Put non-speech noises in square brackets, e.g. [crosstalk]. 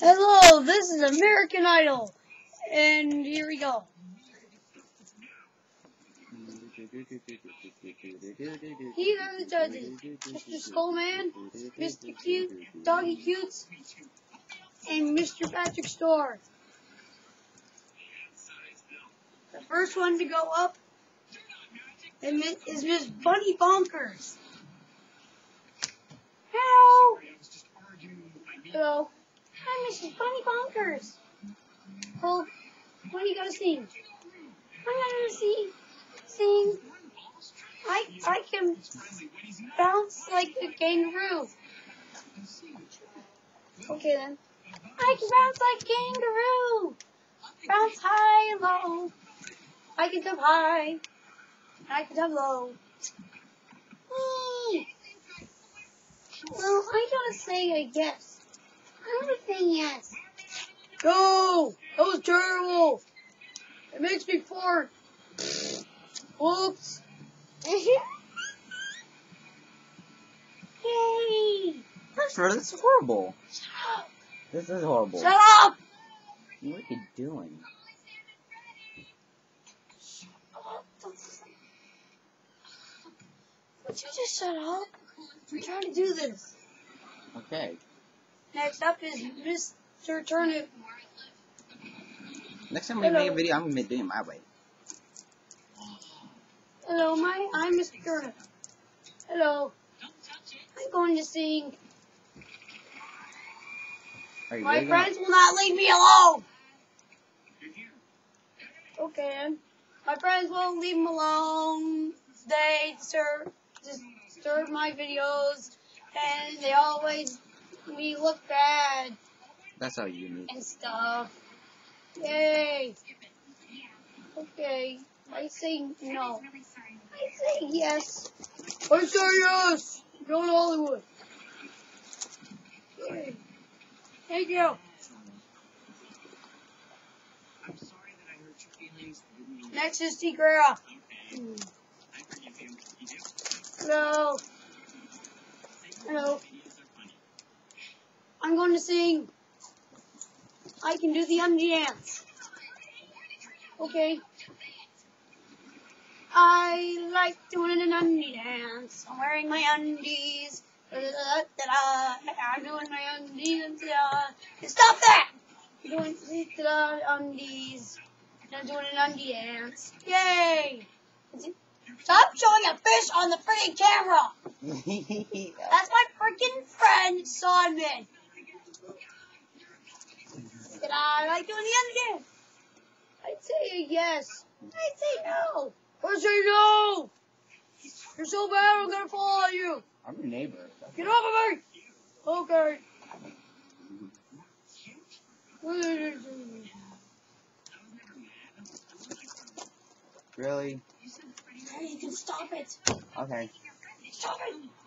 Hello, this is American Idol. And here we go. These are the judges. Mr. Skullman, Mr. Cute, Doggy Cutes, and Mr. Patrick Store. The first one to go up is Miss Bunny Bonkers. Hello. Hello. Hi, Mrs. Bunny Bonkers. Well, what are you gonna sing? I'm gonna sing. Sing. I I can bounce like a kangaroo. Okay then. I can bounce like a kangaroo. Bounce high and low. I can jump high. I can jump low. Well, I gotta say I guess. I'm gonna yes. No! That was terrible! It makes me fart. Oops. [laughs] Yay! Christopher, this is horrible. Shut up! This is horrible. Shut up! What are you doing? Would you just shut up? I'm trying to do this. Okay. Next up is Mr. Turnip. Next time we Hello. make a video, I'm gonna do it my way. Hello, my I'm Mr. Turnip. Hello. I'm going to sing. My friends will not leave me alone. Okay. My friends won't leave me alone. They disturb, disturb my videos, and they always make me look bad That's all you need. and stuff. Yay. Okay, I say no. I say yes. I say yes. Go to Hollywood. Yay. Thank you. I'm sorry that I hurt your feelings. Next is Tigra. No. Hello. I'm going to sing. I can do the undie dance. Okay. I like doing an undie dance. I'm wearing my undies. I'm doing my undies. Stop that! I'm doing undies. I'm doing an undie dance. Yay! Stop showing a fish on the freaking camera! [laughs] That's my freaking friend, Simon. Did I like doing the undie dance? I'd say yes. I'd say no. I say no! You're so bad, I'm gonna fall on you. I'm your neighbor. Get off of me! Okay. Really? You can stop it. Okay. Stop it.